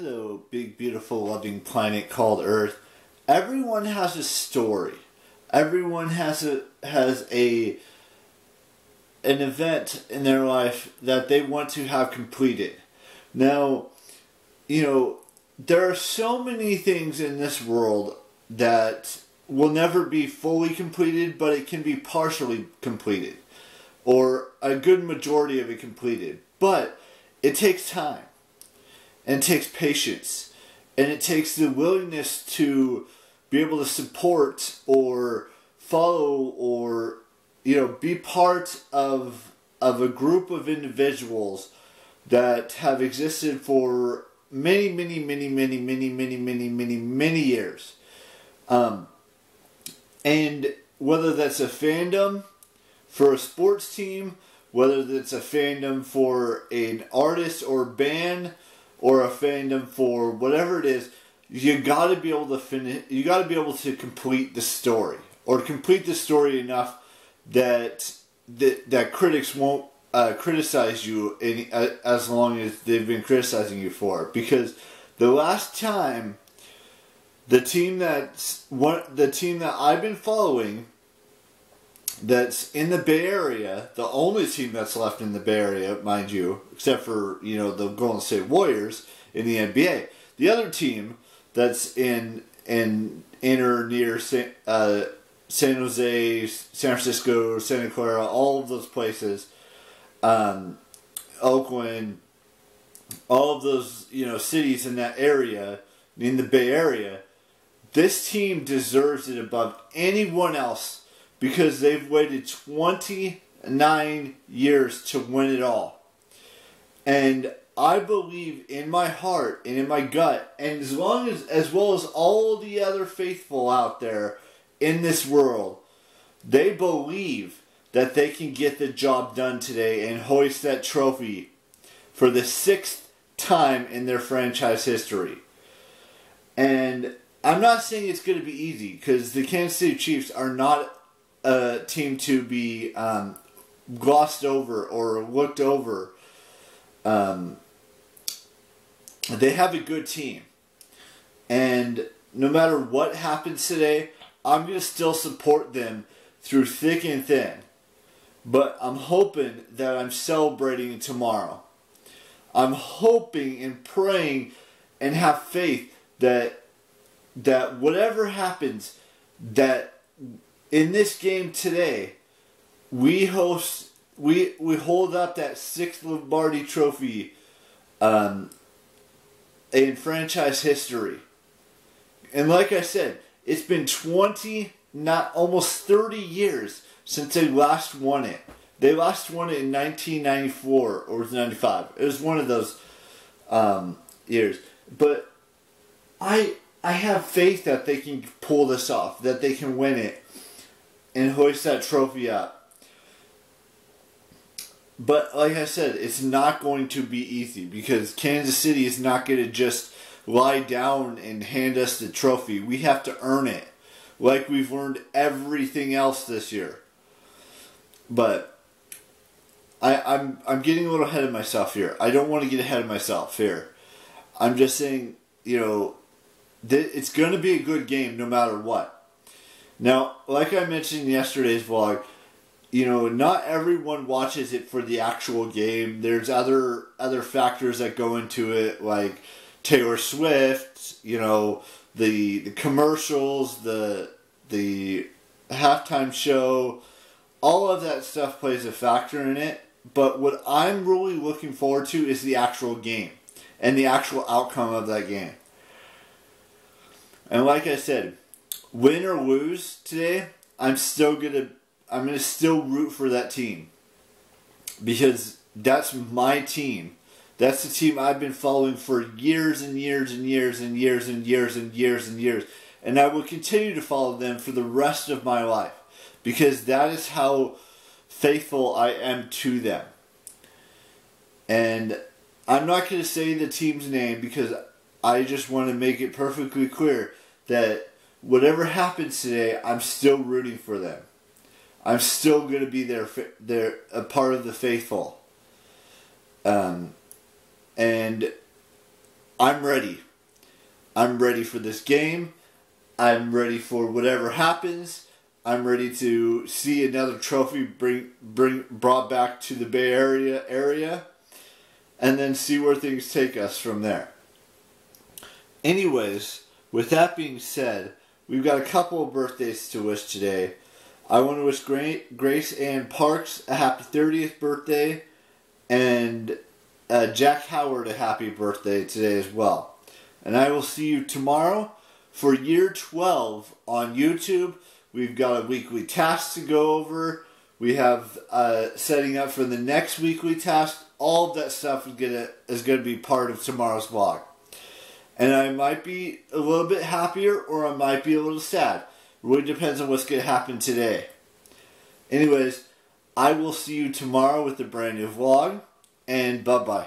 Hello, big, beautiful, loving planet called Earth. Everyone has a story. Everyone has a has a an event in their life that they want to have completed. Now, you know, there are so many things in this world that will never be fully completed, but it can be partially completed or a good majority of it completed. But it takes time and it takes patience. And it takes the willingness to be able to support or follow or you know be part of of a group of individuals that have existed for many many many many many many many many many years. Um, and whether that's a fandom for a sports team whether that's a fandom for an artist or band or a fandom for whatever it is, you got to be able to finish. You got to be able to complete the story or complete the story enough that that, that critics won't uh, criticize you in, uh, as long as they've been criticizing you for. Because the last time the team that's one the team that I've been following that's in the Bay Area, the only team that's left in the Bay Area, mind you, except for you know the Golden State Warriors in the NBA. The other team that's in in in or near San, uh, San Jose, San Francisco, Santa Clara, all of those places, um, Oakland, all of those you know cities in that area in the Bay Area. This team deserves it above anyone else because they've waited 29 years to win it all. And I believe in my heart and in my gut, and as long as as well as all the other faithful out there in this world, they believe that they can get the job done today and hoist that trophy for the sixth time in their franchise history. And I'm not saying it's going to be easy because the Kansas City Chiefs are not team to be um, glossed over or looked over. Um, they have a good team. And no matter what happens today, I'm going to still support them through thick and thin. But I'm hoping that I'm celebrating tomorrow. I'm hoping and praying and have faith that that whatever happens that in this game today, we host we we hold up that sixth Lombardi Trophy um, in franchise history. And like I said, it's been twenty, not almost thirty years since they last won it. They last won it in 1994 or 95. It was one of those um, years. But I I have faith that they can pull this off, that they can win it and hoist that trophy up. But like I said, it's not going to be easy because Kansas City is not going to just lie down and hand us the trophy. We have to earn it, like we've learned everything else this year. But I, I'm I'm getting a little ahead of myself here. I don't want to get ahead of myself here. I'm just saying, you know, it's going to be a good game no matter what. Now, like I mentioned in yesterday's vlog, you know, not everyone watches it for the actual game. There's other other factors that go into it, like Taylor Swift, you know, the the commercials, the the halftime show, all of that stuff plays a factor in it. But what I'm really looking forward to is the actual game and the actual outcome of that game. And like I said, win or lose today, I'm still gonna I'm gonna still root for that team because that's my team. That's the team I've been following for years and years and years and years and years and years and years. And I will continue to follow them for the rest of my life because that is how faithful I am to them. And I'm not going to say the team's name because I just want to make it perfectly clear that whatever happens today, I'm still rooting for them. I'm still going to be there. They're a part of the faithful. Um, and I'm ready. I'm ready for this game. I'm ready for whatever happens. I'm ready to see another trophy bring bring brought back to the Bay Area area and then see where things take us from there. Anyways, with that being said, we've got a couple of birthdays to wish today. I want to wish Grace Ann Parks a happy 30th birthday and uh, Jack Howard a happy birthday today as well. And I will see you tomorrow for year 12 on YouTube. We've got a weekly task to go over. We have uh, setting up for the next weekly task. All of that stuff is is gonna be part of tomorrow's vlog. And I might be a little bit happier or I might be a little sad. Really depends on what's gonna happen today. Anyways, I will see you tomorrow with a brand new vlog, and bye bye.